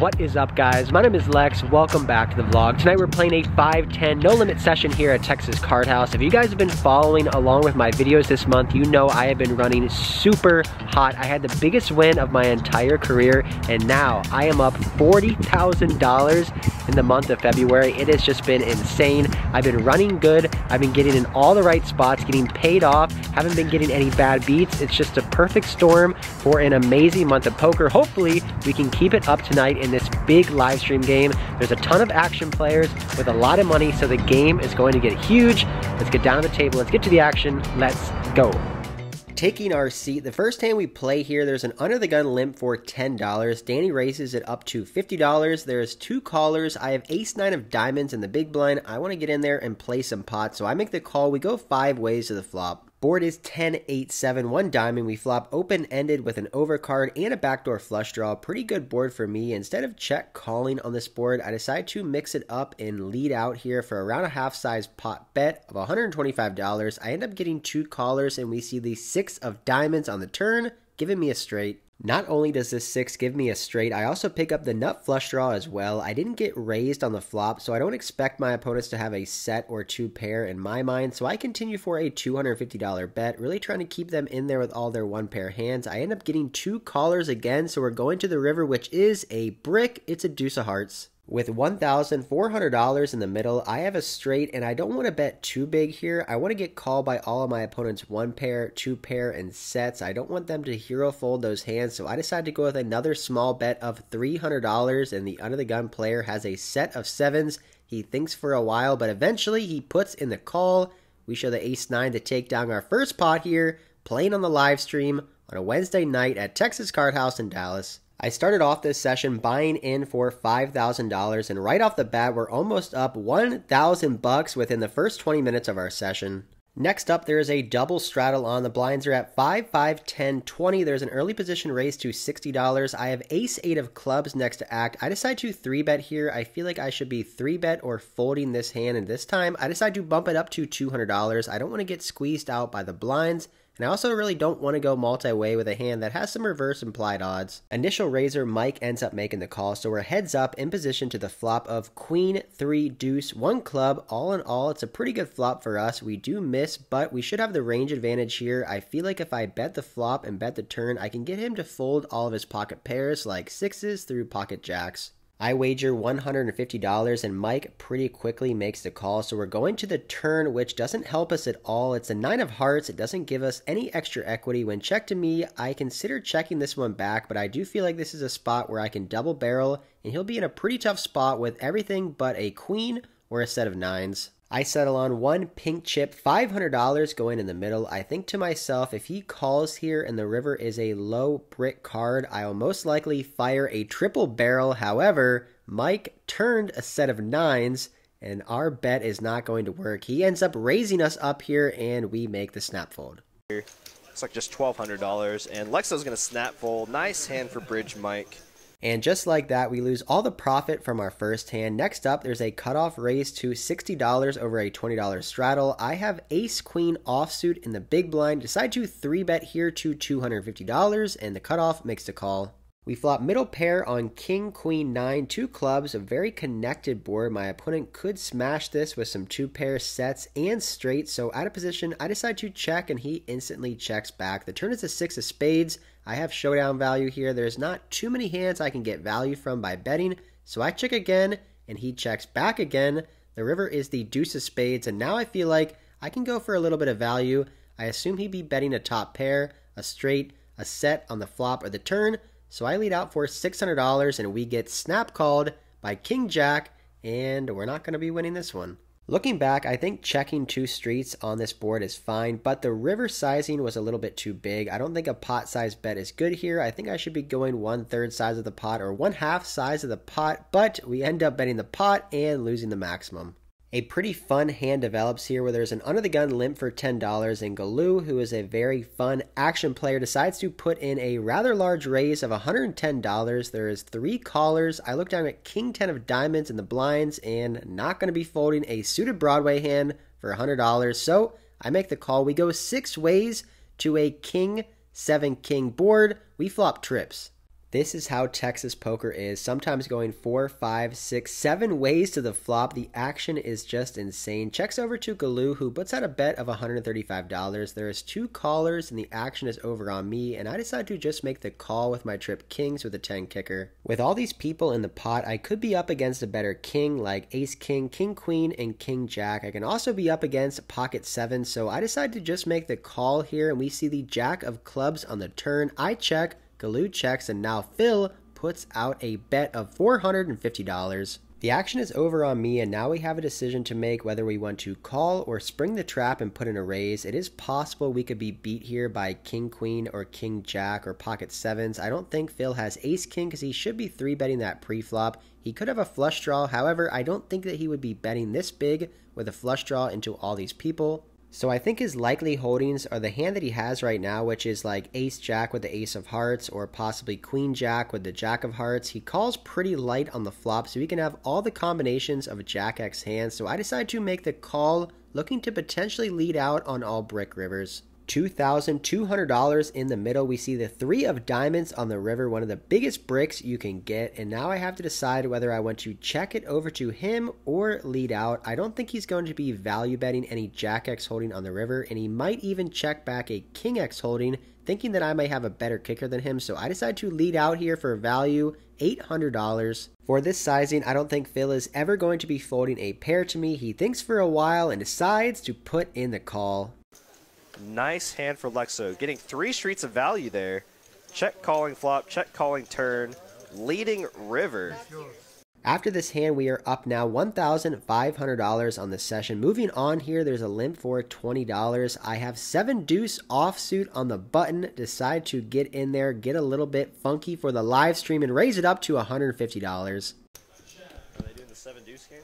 What is up guys? My name is Lex, welcome back to the vlog. Tonight we're playing a 5-10 no limit session here at Texas Card House. If you guys have been following along with my videos this month, you know I have been running super hot. I had the biggest win of my entire career and now I am up $40,000 in the month of February. It has just been insane. I've been running good. I've been getting in all the right spots, getting paid off, haven't been getting any bad beats. It's just a perfect storm for an amazing month of poker. Hopefully we can keep it up tonight in this big live stream game. There's a ton of action players with a lot of money, so the game is going to get huge. Let's get down to the table. Let's get to the action. Let's go taking our seat. The first hand we play here, there's an under the gun limp for $10. Danny raises it up to $50. There's two callers. I have ace nine of diamonds in the big blind. I want to get in there and play some pots. So I make the call. We go five ways to the flop. Board is 10, 8, 7, 1 diamond. We flop open ended with an overcard and a backdoor flush draw. Pretty good board for me. Instead of check calling on this board, I decide to mix it up and lead out here for around a half size pot bet of $125. I end up getting two callers and we see the six of diamonds on the turn, giving me a straight. Not only does this 6 give me a straight, I also pick up the nut flush draw as well. I didn't get raised on the flop, so I don't expect my opponents to have a set or two pair in my mind, so I continue for a $250 bet, really trying to keep them in there with all their one pair hands. I end up getting two callers again, so we're going to the river, which is a brick. It's a deuce of hearts. With $1,400 in the middle, I have a straight and I don't want to bet too big here. I want to get called by all of my opponents one pair, two pair, and sets. I don't want them to hero fold those hands, so I decided to go with another small bet of $300 and the under the gun player has a set of sevens. He thinks for a while, but eventually he puts in the call. We show the ace nine to take down our first pot here, playing on the live stream on a Wednesday night at Texas Card House in Dallas. I started off this session buying in for $5,000 and right off the bat we're almost up 1,000 bucks within the first 20 minutes of our session. Next up, there is a double straddle on. The blinds are at 5, 5, 10, 20. There's an early position raise to $60. I have ace 8 of clubs next to act. I decide to 3 bet here. I feel like I should be 3 bet or folding this hand, and this time I decide to bump it up to $200. I don't want to get squeezed out by the blinds. And I also really don't want to go multi-way with a hand that has some reverse implied odds. Initial raiser, Mike ends up making the call, so we're heads up in position to the flop of queen, three, deuce, one club. All in all, it's a pretty good flop for us. We do miss, but we should have the range advantage here. I feel like if I bet the flop and bet the turn, I can get him to fold all of his pocket pairs like sixes through pocket jacks. I wager $150 and Mike pretty quickly makes the call. So we're going to the turn, which doesn't help us at all. It's a nine of hearts. It doesn't give us any extra equity. When check to me, I consider checking this one back, but I do feel like this is a spot where I can double barrel and he'll be in a pretty tough spot with everything but a queen or a set of nines. I settle on one pink chip, $500 going in the middle. I think to myself, if he calls here and the river is a low brick card, I'll most likely fire a triple barrel. However, Mike turned a set of nines and our bet is not going to work. He ends up raising us up here and we make the snap fold. It's like just $1,200 and Lexo's going to snap fold. Nice hand for bridge Mike. And just like that, we lose all the profit from our first hand. Next up, there's a cutoff raise to $60 over a $20 straddle. I have ace queen offsuit in the big blind. Decide to 3 bet here to $250, and the cutoff makes the call. We flop middle pair on king, queen, nine, two clubs, a very connected board. My opponent could smash this with some two pair sets and straight. So out of position, I decide to check and he instantly checks back. The turn is a six of spades. I have showdown value here. There's not too many hands I can get value from by betting. So I check again and he checks back again. The river is the deuce of spades. And now I feel like I can go for a little bit of value. I assume he'd be betting a top pair, a straight, a set on the flop or the turn. So I lead out for $600 and we get snap called by King Jack and we're not going to be winning this one. Looking back, I think checking two streets on this board is fine, but the river sizing was a little bit too big. I don't think a pot size bet is good here. I think I should be going one third size of the pot or one half size of the pot, but we end up betting the pot and losing the maximum. A pretty fun hand develops here where there's an under the gun limp for $10 and Galoo, who is a very fun action player, decides to put in a rather large raise of $110. There is three callers. I look down at King 10 of diamonds in the blinds and not going to be folding a suited Broadway hand for $100. So I make the call. We go six ways to a King 7 King board. We flop trips. This is how Texas poker is. Sometimes going four, five, six, seven ways to the flop. The action is just insane. Checks over to Galoo, who puts out a bet of $135. There is two callers, and the action is over on me, and I decide to just make the call with my trip kings with a 10 kicker. With all these people in the pot, I could be up against a better king like ace king, king queen, and king jack. I can also be up against pocket seven, so I decide to just make the call here, and we see the jack of clubs on the turn. I check. Galoo checks, and now Phil puts out a bet of $450. The action is over on me, and now we have a decision to make whether we want to call or spring the trap and put in a raise. It is possible we could be beat here by King Queen or King Jack or Pocket Sevens. I don't think Phil has Ace King because he should be 3 betting that pre-flop. He could have a flush draw, however, I don't think that he would be betting this big with a flush draw into all these people. So I think his likely holdings are the hand that he has right now, which is like ace jack with the ace of hearts, or possibly queen jack with the jack of hearts. He calls pretty light on the flop, so he can have all the combinations of a jack X hand. So I decide to make the call, looking to potentially lead out on all brick rivers. $2,200 in the middle. We see the three of diamonds on the river, one of the biggest bricks you can get. And now I have to decide whether I want to check it over to him or lead out. I don't think he's going to be value betting any Jack X holding on the river. And he might even check back a King X holding, thinking that I might have a better kicker than him. So I decide to lead out here for a value $800. For this sizing, I don't think Phil is ever going to be folding a pair to me. He thinks for a while and decides to put in the call. Nice hand for Lexo. Getting three streets of value there. Check calling flop, check calling turn, leading river. After this hand, we are up now $1,500 on the session. Moving on here, there's a limp for $20. I have 7 deuce offsuit on the button. Decide to get in there, get a little bit funky for the live stream, and raise it up to $150. Are they doing the 7 deuce game?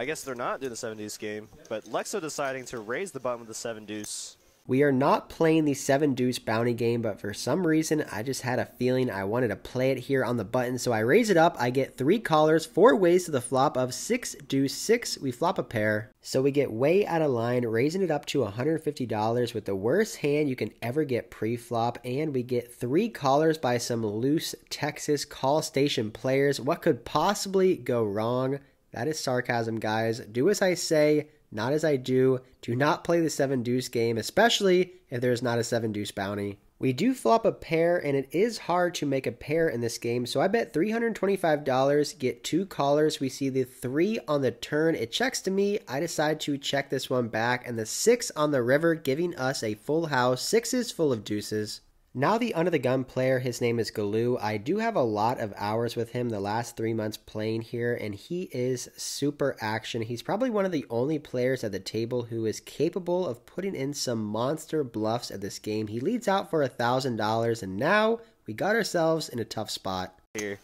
I guess they're not doing the 7 deuce game, but Lexo deciding to raise the button with the 7 deuce. We are not playing the 7 deuce bounty game, but for some reason, I just had a feeling I wanted to play it here on the button. So I raise it up. I get three callers, four ways to the flop of 6 deuce 6. We flop a pair. So we get way out of line, raising it up to $150 with the worst hand you can ever get pre-flop. And we get three callers by some loose Texas call station players. What could possibly go wrong? That is sarcasm, guys. Do as I say, not as I do. Do not play the 7 deuce game, especially if there's not a 7 deuce bounty. We do flop a pair, and it is hard to make a pair in this game, so I bet $325, get two callers. We see the three on the turn. It checks to me. I decide to check this one back, and the six on the river, giving us a full house. Sixes full of deuces. Now the under the gun player, his name is Galoo. I do have a lot of hours with him the last three months playing here, and he is super action. He's probably one of the only players at the table who is capable of putting in some monster bluffs at this game. He leads out for a thousand dollars, and now we got ourselves in a tough spot. Here,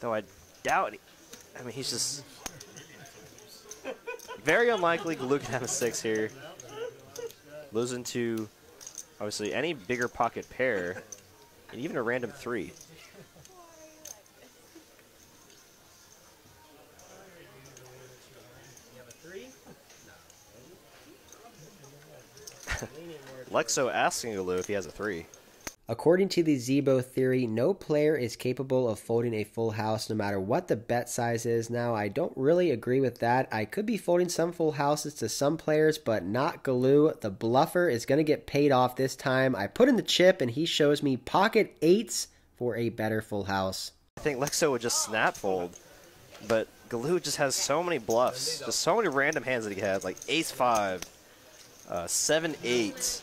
though I doubt. He, I mean, he's just very unlikely. Galoo can have a six here. Losing to Obviously, any bigger pocket pair, and even a random three. Lexo asking Galoo if he has a three. According to the Zeebo theory, no player is capable of folding a full house no matter what the bet size is. Now, I don't really agree with that. I could be folding some full houses to some players, but not Galoo. The bluffer is going to get paid off this time. I put in the chip and he shows me pocket eights for a better full house. I think Lexo would just snap fold, but Galoo just has so many bluffs. Just so many random hands that he has, like ace five, uh, seven eight.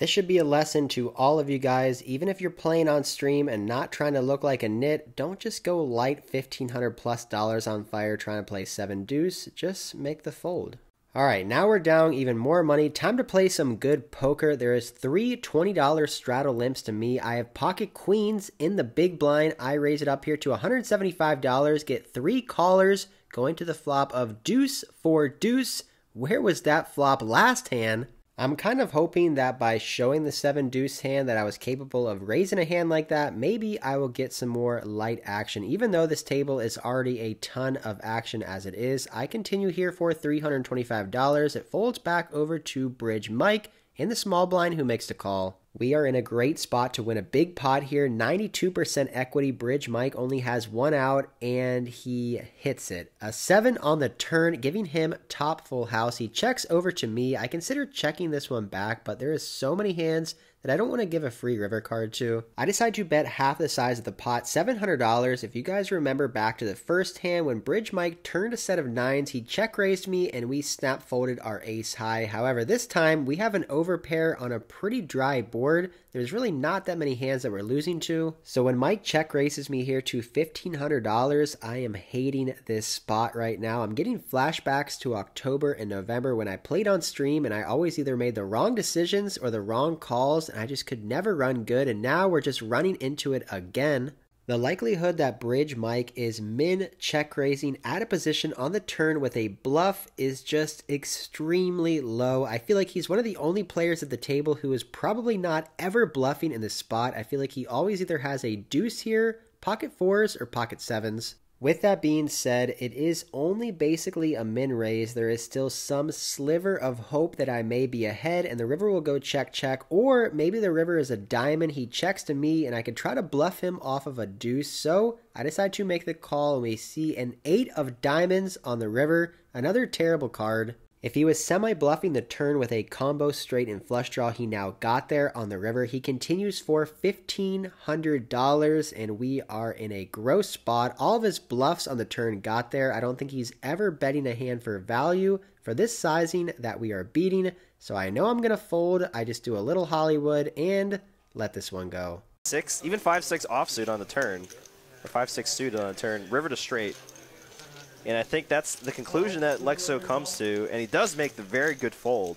This should be a lesson to all of you guys. Even if you're playing on stream and not trying to look like a nit, don't just go light 1500 plus dollars on fire trying to play 7 deuce. Just make the fold. Alright, now we're down even more money. Time to play some good poker. There is three $20 straddle limps to me. I have pocket queens in the big blind. I raise it up here to $175. Get three callers going to the flop of deuce for deuce. Where was that flop last hand? I'm kind of hoping that by showing the 7 deuce hand that I was capable of raising a hand like that, maybe I will get some more light action. Even though this table is already a ton of action as it is, I continue here for $325. It folds back over to Bridge Mike, in the small blind who makes the call. We are in a great spot to win a big pot here. 92% equity. Bridge Mike only has one out and he hits it. A seven on the turn, giving him top full house. He checks over to me. I consider checking this one back, but there is so many hands that I don't want to give a free river card to. I decide to bet half the size of the pot, $700. If you guys remember back to the first hand when Bridge Mike turned a set of nines, he check raised me and we snap folded our ace high. However, this time we have an overpair on a pretty dry board. There's really not that many hands that we're losing to. So when Mike check raises me here to $1,500, I am hating this spot right now. I'm getting flashbacks to October and November when I played on stream and I always either made the wrong decisions or the wrong calls and I just could never run good. And now we're just running into it again. The likelihood that Bridge Mike is min check raising at a position on the turn with a bluff is just extremely low. I feel like he's one of the only players at the table who is probably not ever bluffing in this spot. I feel like he always either has a deuce here, pocket fours, or pocket sevens. With that being said, it is only basically a min raise. There is still some sliver of hope that I may be ahead and the river will go check check, or maybe the river is a diamond. He checks to me and I could try to bluff him off of a deuce. So I decide to make the call and we see an eight of diamonds on the river. Another terrible card. If he was semi bluffing the turn with a combo straight and flush draw, he now got there on the river. He continues for $1,500, and we are in a gross spot. All of his bluffs on the turn got there. I don't think he's ever betting a hand for value for this sizing that we are beating. So I know I'm going to fold. I just do a little Hollywood and let this one go. Six, even five six offsuit on the turn, or five six suited on the turn. River to straight. And I think that's the conclusion that Lexo comes to, and he does make the very good fold.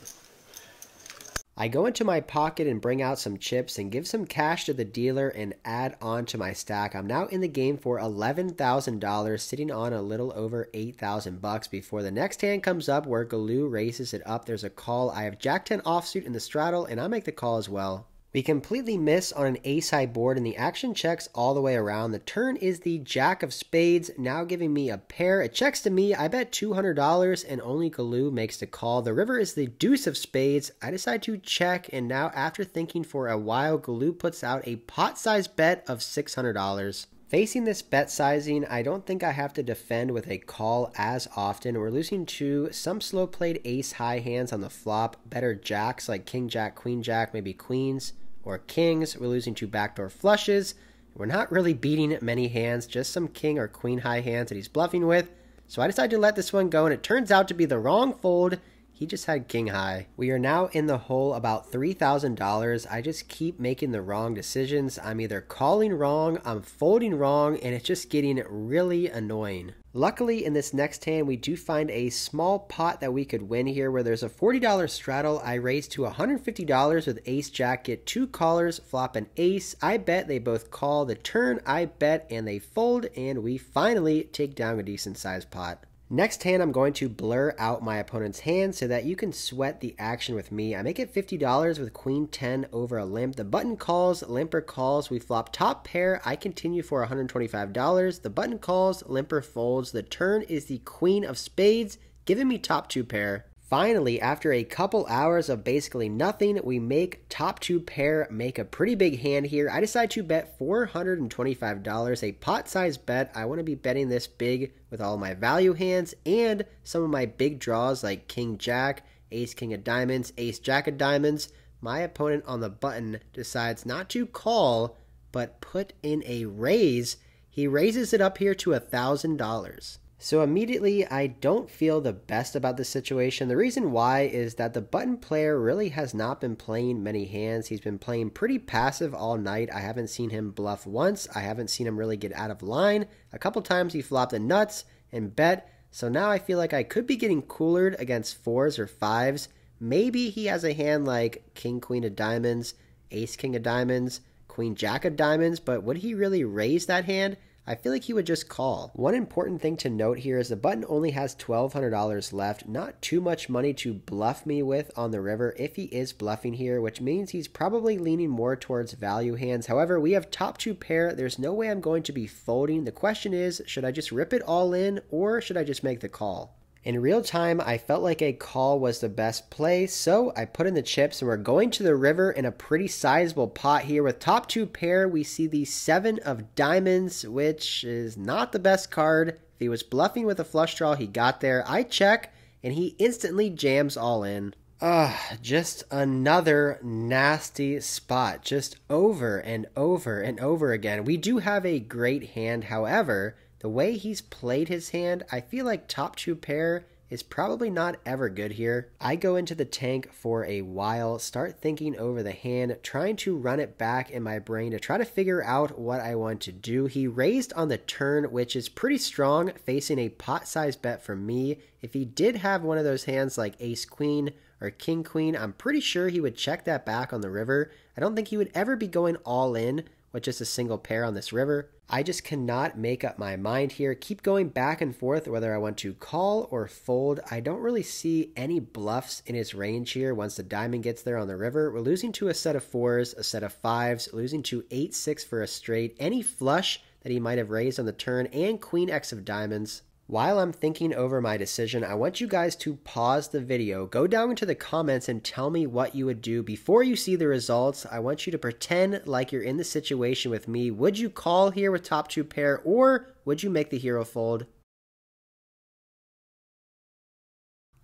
I go into my pocket and bring out some chips and give some cash to the dealer and add on to my stack. I'm now in the game for $11,000, sitting on a little over 8,000 bucks before the next hand comes up where Galoo raises it up. There's a call. I have Jack 10 offsuit in the straddle and I make the call as well. We completely miss on an ace high board and the action checks all the way around. The turn is the jack of spades, now giving me a pair. It checks to me. I bet $200 and only Galoo makes the call. The river is the deuce of spades. I decide to check and now after thinking for a while, Galoo puts out a pot size bet of $600. Facing this bet sizing, I don't think I have to defend with a call as often. We're losing to some slow played ace high hands on the flop, better jacks like king jack, queen jack, maybe queens or kings. We're losing two backdoor flushes. We're not really beating many hands, just some king or queen high hands that he's bluffing with. So I decided to let this one go, and it turns out to be the wrong fold. He just had king high. We are now in the hole about $3,000. I just keep making the wrong decisions. I'm either calling wrong, I'm folding wrong, and it's just getting really annoying. Luckily, in this next hand, we do find a small pot that we could win here where there's a $40 straddle. I raise to $150 with ace jack, get two callers, flop an ace. I bet they both call the turn. I bet and they fold, and we finally take down a decent sized pot. Next hand, I'm going to blur out my opponent's hand so that you can sweat the action with me. I make it $50 with queen 10 over a limp. The button calls, limper calls. We flop top pair. I continue for $125. The button calls, limper folds. The turn is the queen of spades, giving me top two pair. Finally, after a couple hours of basically nothing, we make top two pair make a pretty big hand here. I decide to bet $425, a pot size bet. I want to be betting this big with all my value hands and some of my big draws like King Jack, Ace King of Diamonds, Ace Jack of Diamonds. My opponent on the button decides not to call, but put in a raise. He raises it up here to $1,000. So immediately, I don't feel the best about the situation. The reason why is that the button player really has not been playing many hands. He's been playing pretty passive all night. I haven't seen him bluff once. I haven't seen him really get out of line. A couple times he flopped the nuts and bet. So now I feel like I could be getting coolered against fours or fives. Maybe he has a hand like king, queen of diamonds, ace, king of diamonds, queen, jack of diamonds, but would he really raise that hand? I feel like he would just call. One important thing to note here is the button only has $1,200 left, not too much money to bluff me with on the river if he is bluffing here, which means he's probably leaning more towards value hands. However, we have top two pair. There's no way I'm going to be folding. The question is, should I just rip it all in or should I just make the call? In real time, I felt like a call was the best play, so I put in the chips and we're going to the river in a pretty sizable pot here. With top two pair, we see the seven of diamonds, which is not the best card. If he was bluffing with a flush draw, he got there. I check, and he instantly jams all in. Ugh, just another nasty spot, just over and over and over again. We do have a great hand, however, the way he's played his hand, I feel like top two pair is probably not ever good here. I go into the tank for a while, start thinking over the hand, trying to run it back in my brain to try to figure out what I want to do. He raised on the turn, which is pretty strong, facing a pot size bet from me. If he did have one of those hands like ace queen or king queen, I'm pretty sure he would check that back on the river. I don't think he would ever be going all in with just a single pair on this river. I just cannot make up my mind here. Keep going back and forth whether I want to call or fold. I don't really see any bluffs in his range here once the diamond gets there on the river. We're losing to a set of fours, a set of fives, losing to 8 6 for a straight. Any flush that he might have raised on the turn, and queen x of diamonds. While I'm thinking over my decision, I want you guys to pause the video, go down into the comments and tell me what you would do before you see the results. I want you to pretend like you're in the situation with me. Would you call here with top two pair or would you make the hero fold?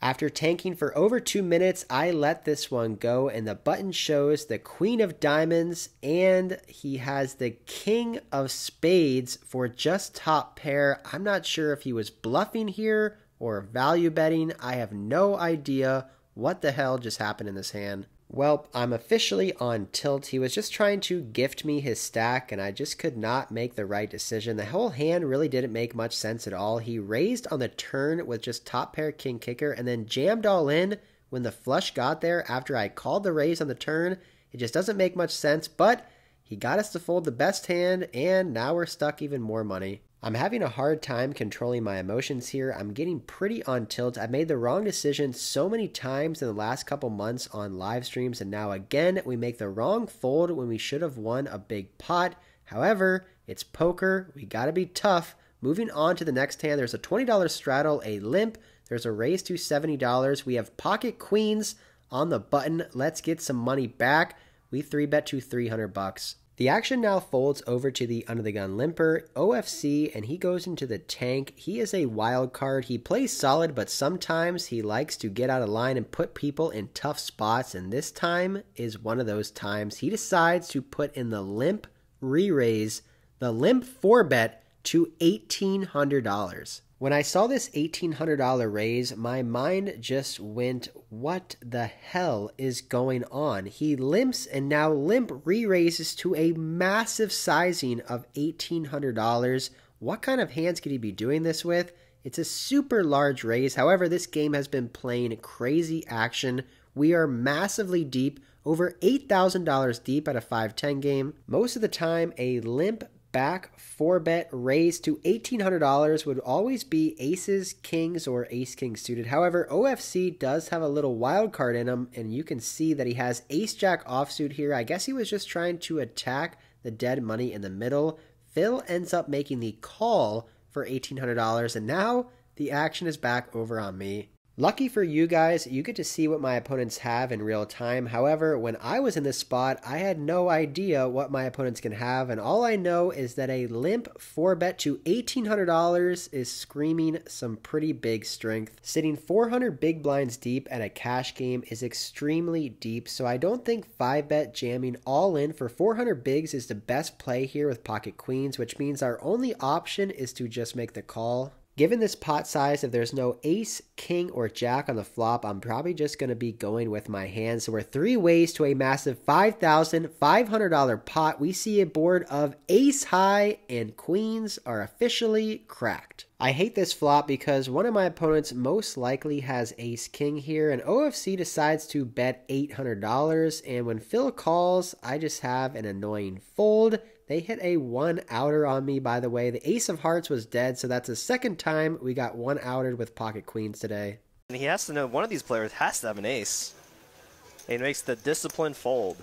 After tanking for over two minutes, I let this one go, and the button shows the Queen of Diamonds, and he has the King of Spades for just top pair. I'm not sure if he was bluffing here or value betting. I have no idea what the hell just happened in this hand. Well, I'm officially on tilt. He was just trying to gift me his stack, and I just could not make the right decision. The whole hand really didn't make much sense at all. He raised on the turn with just top pair king kicker, and then jammed all in when the flush got there after I called the raise on the turn. It just doesn't make much sense, but he got us to fold the best hand, and now we're stuck even more money. I'm having a hard time controlling my emotions here. I'm getting pretty on tilt. I've made the wrong decision so many times in the last couple months on live streams, and now again, we make the wrong fold when we should have won a big pot. However, it's poker. We gotta be tough. Moving on to the next hand, there's a $20 straddle, a limp. There's a raise to $70. We have pocket queens on the button. Let's get some money back. We three bet to 300 bucks. The action now folds over to the under the gun limper, OFC, and he goes into the tank. He is a wild card. He plays solid, but sometimes he likes to get out of line and put people in tough spots, and this time is one of those times. He decides to put in the limp re raise, the limp 4 bet to $1,800. When I saw this $1,800 raise, my mind just went, what the hell is going on? He limps and now limp re raises to a massive sizing of $1,800. What kind of hands could he be doing this with? It's a super large raise. However, this game has been playing crazy action. We are massively deep, over $8,000 deep at a 510 game. Most of the time, a limp back four bet raise to $1,800 would always be aces, kings, or ace king suited. However, OFC does have a little wild card in him, and you can see that he has ace jack offsuit here. I guess he was just trying to attack the dead money in the middle. Phil ends up making the call for $1,800, and now the action is back over on me. Lucky for you guys, you get to see what my opponents have in real time. However, when I was in this spot, I had no idea what my opponents can have, and all I know is that a limp 4 bet to $1,800 is screaming some pretty big strength. Sitting 400 big blinds deep at a cash game is extremely deep, so I don't think 5 bet jamming all in for 400 bigs is the best play here with pocket queens, which means our only option is to just make the call. Given this pot size, if there's no ace, king, or jack on the flop, I'm probably just going to be going with my hand. So we're three ways to a massive $5,500 pot. We see a board of ace high and queens are officially cracked. I hate this flop because one of my opponents most likely has ace king here and OFC decides to bet $800 and when Phil calls, I just have an annoying fold they hit a one outer on me, by the way. The ace of hearts was dead, so that's the second time we got one outed with pocket queens today. And he has to know one of these players has to have an ace. It makes the disciplined fold.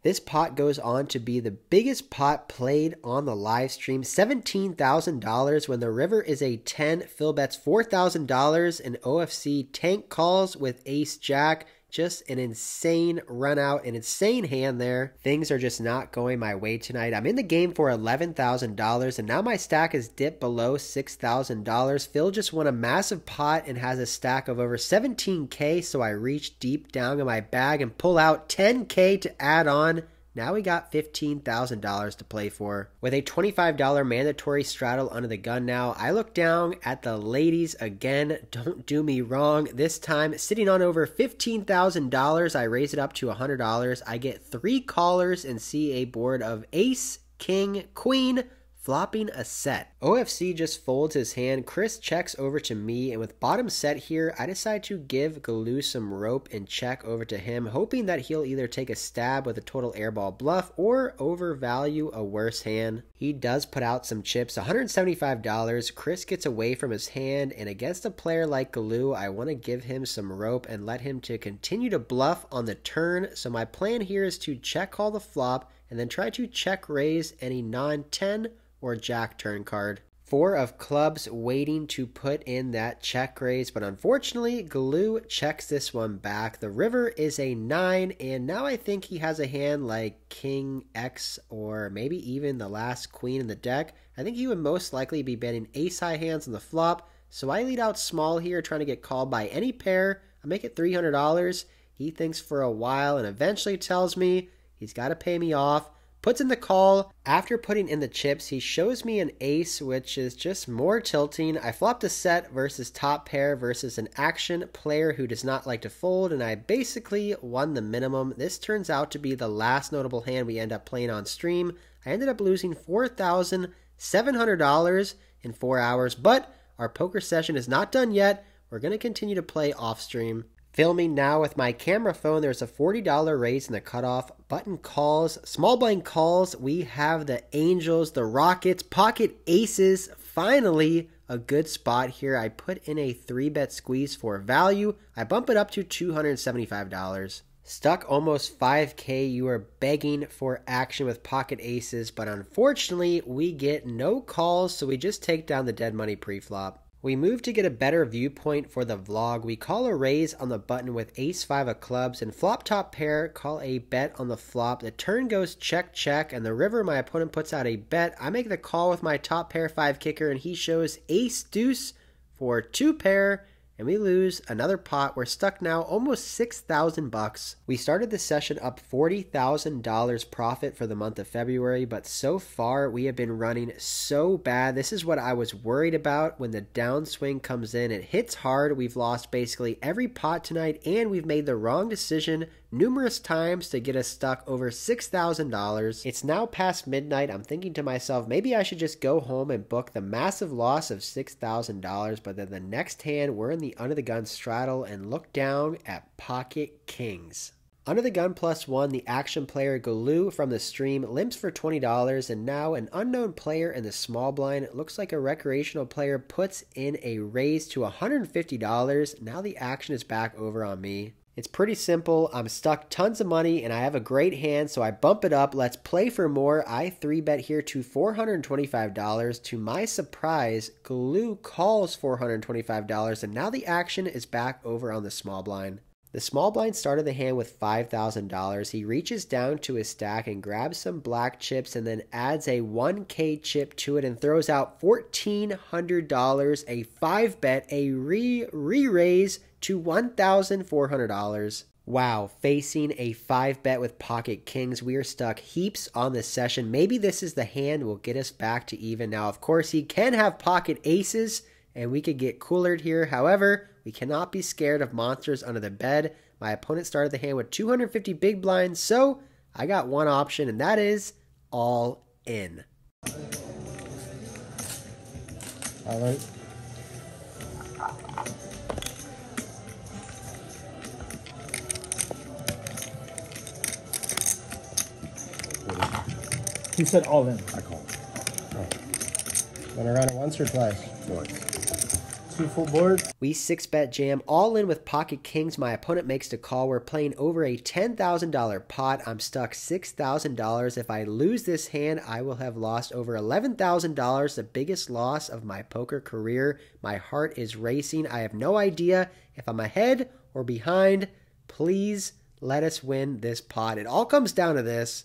This pot goes on to be the biggest pot played on the live stream $17,000 when the river is a 10. Phil bets $4,000 in OFC tank calls with ace jack. Just an insane run out, an insane hand there. Things are just not going my way tonight. I'm in the game for $11,000 and now my stack is dipped below $6,000. Phil just won a massive pot and has a stack of over 17K, so I reach deep down in my bag and pull out 10K to add on now we got $15,000 to play for. With a $25 mandatory straddle under the gun now, I look down at the ladies again. Don't do me wrong. This time, sitting on over $15,000, I raise it up to $100. I get three callers and see a board of ace, king, queen, flopping a set. OFC just folds his hand. Chris checks over to me, and with bottom set here, I decide to give Galoo some rope and check over to him, hoping that he'll either take a stab with a total airball bluff or overvalue a worse hand. He does put out some chips, $175. Chris gets away from his hand, and against a player like Galoo, I want to give him some rope and let him to continue to bluff on the turn. So my plan here is to check call the flop and then try to check raise any non 10 or jack turn card. Four of clubs waiting to put in that check raise, but unfortunately, Galoo checks this one back. The river is a nine, and now I think he has a hand like King X or maybe even the last queen in the deck. I think he would most likely be betting ace high hands on the flop, so I lead out small here, trying to get called by any pair. I make it $300. He thinks for a while and eventually tells me he's got to pay me off puts in the call. After putting in the chips, he shows me an ace, which is just more tilting. I flopped a set versus top pair versus an action player who does not like to fold, and I basically won the minimum. This turns out to be the last notable hand we end up playing on stream. I ended up losing $4,700 in four hours, but our poker session is not done yet. We're going to continue to play off stream. Filming now with my camera phone, there's a $40 raise in the cutoff. Button calls, small blind calls. We have the Angels, the Rockets, pocket aces. Finally, a good spot here. I put in a three bet squeeze for value. I bump it up to $275. Stuck almost 5k, you are begging for action with pocket aces, but unfortunately, we get no calls, so we just take down the dead money preflop. We move to get a better viewpoint for the vlog. We call a raise on the button with ace 5 of clubs and flop top pair call a bet on the flop. The turn goes check check and the river my opponent puts out a bet. I make the call with my top pair 5 kicker and he shows ace deuce for 2 pair and we lose another pot. We're stuck now almost 6,000 bucks. We started the session up $40,000 profit for the month of February, but so far we have been running so bad. This is what I was worried about when the downswing comes in. It hits hard. We've lost basically every pot tonight and we've made the wrong decision numerous times to get us stuck over $6,000. It's now past midnight. I'm thinking to myself, maybe I should just go home and book the massive loss of $6,000. But then the next hand, we're in the under the gun straddle and look down at pocket kings. Under the gun plus one, the action player Galoo from the stream limps for $20, and now an unknown player in the small blind looks like a recreational player puts in a raise to $150. Now the action is back over on me. It's pretty simple. I'm stuck tons of money and I have a great hand, so I bump it up. Let's play for more. I 3 bet here to $425. To my surprise, Galoo calls $425 and now the action is back over on the small blind. The small blind started the hand with $5,000. He reaches down to his stack and grabs some black chips and then adds a 1K chip to it and throws out $1,400, a 5 bet, a re re raise to $1,400. Wow, facing a 5 bet with pocket kings, we are stuck heaps on this session. Maybe this is the hand will get us back to even. Now, of course, he can have pocket aces and we could get coolered here. However, we cannot be scared of monsters under the bed. My opponent started the hand with 250 big blinds, so I got one option, and that is all in. All right. He said all in. I call. Gonna run it once or twice? Twice. two full board. We six bet jam all in with pocket kings. My opponent makes the call. We're playing over a $10,000 pot. I'm stuck $6,000. If I lose this hand, I will have lost over $11,000, the biggest loss of my poker career. My heart is racing. I have no idea if I'm ahead or behind. Please let us win this pot. It all comes down to this.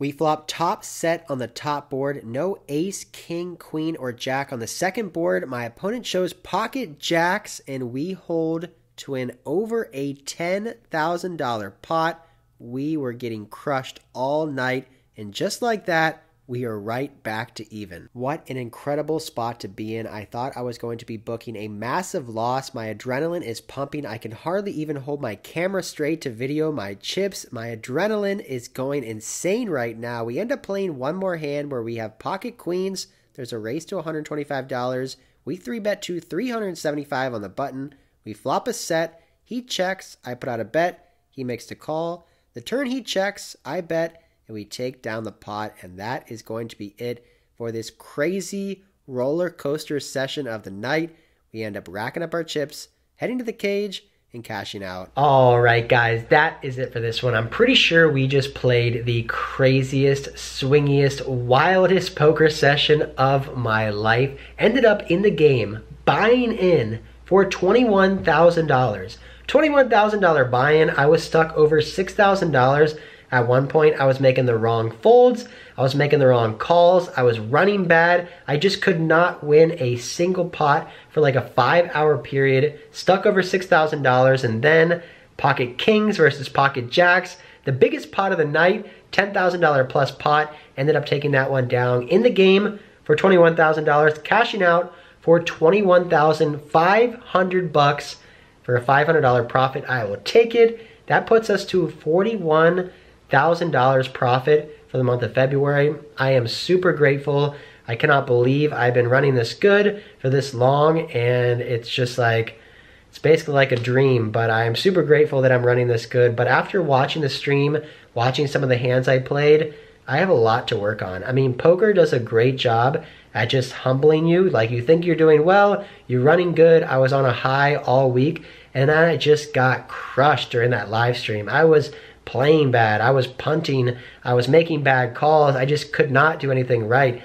We flop top set on the top board. No ace, king, queen, or jack on the second board. My opponent shows pocket jacks, and we hold to win over a $10,000 pot. We were getting crushed all night, and just like that, we are right back to even. What an incredible spot to be in. I thought I was going to be booking a massive loss. My adrenaline is pumping. I can hardly even hold my camera straight to video my chips. My adrenaline is going insane right now. We end up playing one more hand where we have pocket queens. There's a race to $125. We three bet to 375 on the button. We flop a set. He checks. I put out a bet. He makes the call. The turn he checks, I bet and we take down the pot. And that is going to be it for this crazy roller coaster session of the night. We end up racking up our chips, heading to the cage, and cashing out. All right, guys, that is it for this one. I'm pretty sure we just played the craziest, swingiest, wildest poker session of my life. Ended up in the game buying in for $21,000. $21,000 buy-in. I was stuck over $6,000 at one point, I was making the wrong folds. I was making the wrong calls. I was running bad. I just could not win a single pot for like a five hour period. Stuck over $6,000 and then pocket kings versus pocket jacks. The biggest pot of the night, $10,000 plus pot. Ended up taking that one down in the game for $21,000, cashing out for 21,500 bucks for a $500 profit. I will take it. That puts us to 41 $1,000 profit for the month of February. I am super grateful. I cannot believe I've been running this good for this long and it's just like, it's basically like a dream, but I'm super grateful that I'm running this good. But after watching the stream, watching some of the hands I played, I have a lot to work on. I mean, poker does a great job at just humbling you. Like you think you're doing well, you're running good. I was on a high all week and then I just got crushed during that live stream. I was playing bad. I was punting. I was making bad calls. I just could not do anything right.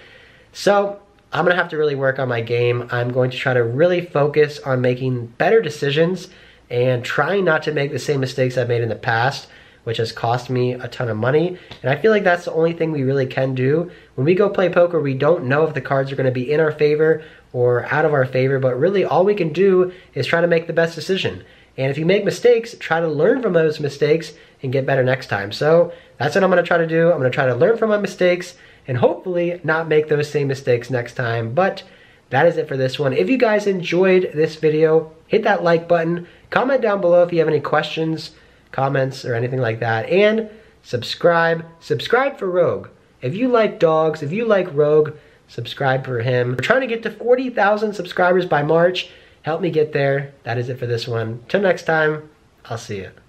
So I'm going to have to really work on my game. I'm going to try to really focus on making better decisions and trying not to make the same mistakes I've made in the past, which has cost me a ton of money. And I feel like that's the only thing we really can do. When we go play poker, we don't know if the cards are going to be in our favor or out of our favor, but really all we can do is try to make the best decision. And if you make mistakes, try to learn from those mistakes and get better next time. So that's what I'm gonna try to do. I'm gonna try to learn from my mistakes and hopefully not make those same mistakes next time. But that is it for this one. If you guys enjoyed this video, hit that like button. Comment down below if you have any questions, comments, or anything like that. And subscribe. Subscribe for Rogue. If you like dogs, if you like Rogue, subscribe for him. We're trying to get to 40,000 subscribers by March. Help me get there. That is it for this one. Till next time, I'll see you.